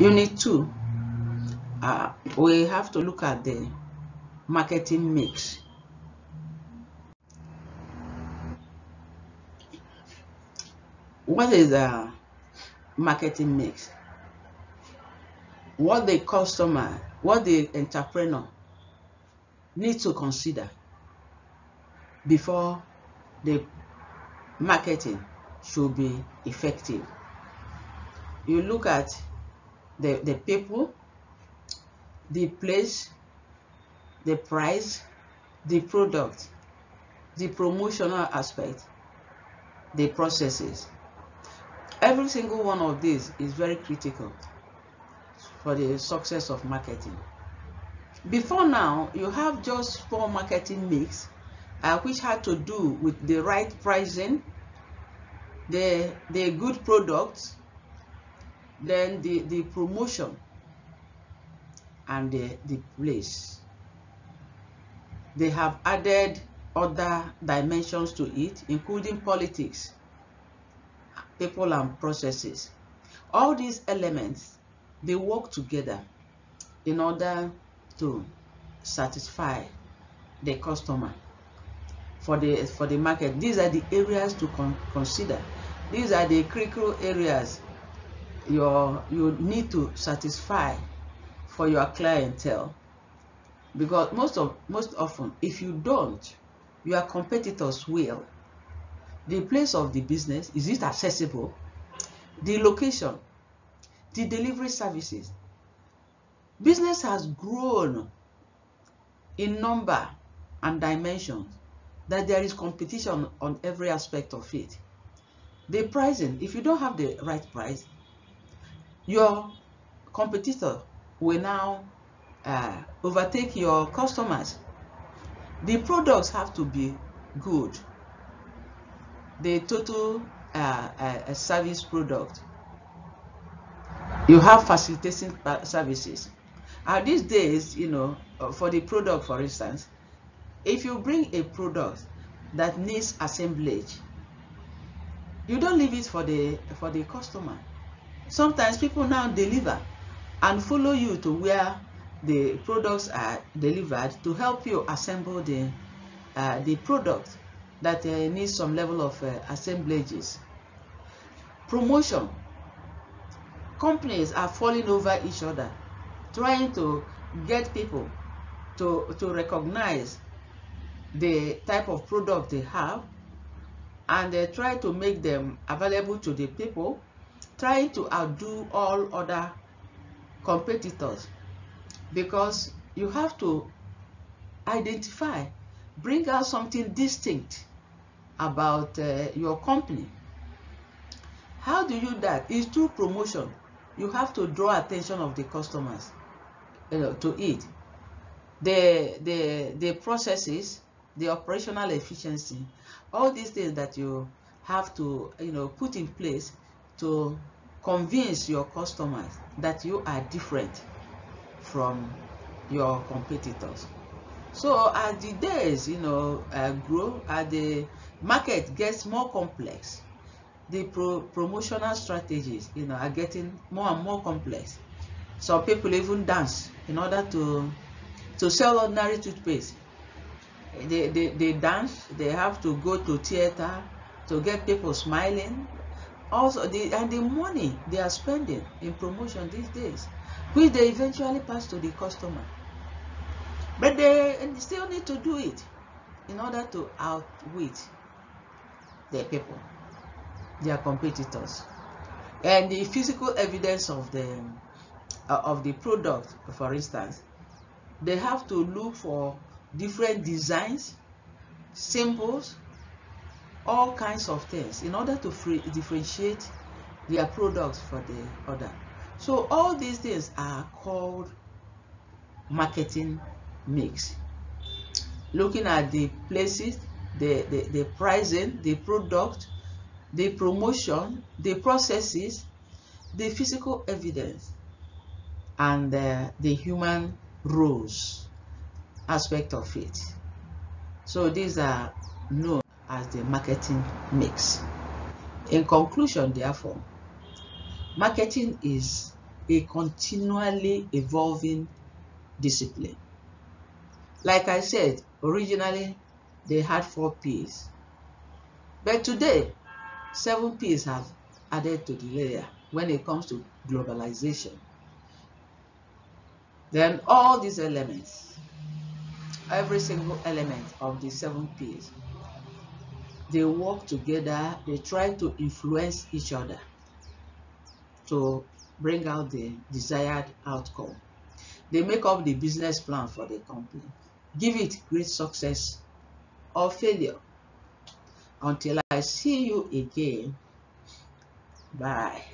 Unit 2, uh, we have to look at the marketing mix. What is a marketing mix? What the customer, what the entrepreneur needs to consider before the marketing should be effective. You look at the, the people, the place, the price, the product, the promotional aspect, the processes. Every single one of these is very critical for the success of marketing. Before now, you have just four marketing mix, uh, which had to do with the right pricing, the, the good products, then the, the promotion, and the, the place. They have added other dimensions to it, including politics, people and processes. All these elements, they work together in order to satisfy the customer for the for the market. These are the areas to con consider. These are the critical areas your you need to satisfy for your clientele. Because most of most often if you don't your competitors will. The place of the business is it accessible? The location the delivery services. Business has grown in number and dimensions that there is competition on every aspect of it. The pricing if you don't have the right price your competitor will now uh, overtake your customers. The products have to be good. The total uh, uh, service product. You have facilitating services. And these days, you know, for the product, for instance, if you bring a product that needs assemblage, you don't leave it for the for the customer sometimes people now deliver and follow you to where the products are delivered to help you assemble the uh, the product that uh, needs some level of uh, assemblages. Promotion. Companies are falling over each other trying to get people to to recognize the type of product they have and they try to make them available to the people trying to outdo all other competitors because you have to identify, bring out something distinct about uh, your company. How do you do that? Is through promotion. You have to draw attention of the customers you know, to it. The, the, the processes, the operational efficiency, all these things that you have to you know, put in place to convince your customers that you are different from your competitors. So as the days, you know, uh, grow, as the market gets more complex, the pro promotional strategies, you know, are getting more and more complex. Some people even dance in order to to sell ordinary toothpaste. They, they, they dance, they have to go to theater to get people smiling, also the and the money they are spending in promotion these days which they eventually pass to the customer. But they still need to do it in order to outwit their people their competitors. And the physical evidence of the uh, of the product for instance they have to look for different designs symbols all kinds of things in order to free, differentiate their products for the other. So all these things are called marketing mix. Looking at the places, the, the, the pricing, the product, the promotion, the processes, the physical evidence, and uh, the human roles aspect of it. So these are known as the marketing mix. In conclusion, therefore, marketing is a continually evolving discipline. Like I said, originally they had four P's. But today, seven P's have added to the layer when it comes to globalization. Then all these elements, every single element of the seven P's, they work together, they try to influence each other to bring out the desired outcome. They make up the business plan for the company, give it great success or failure. Until I see you again, bye.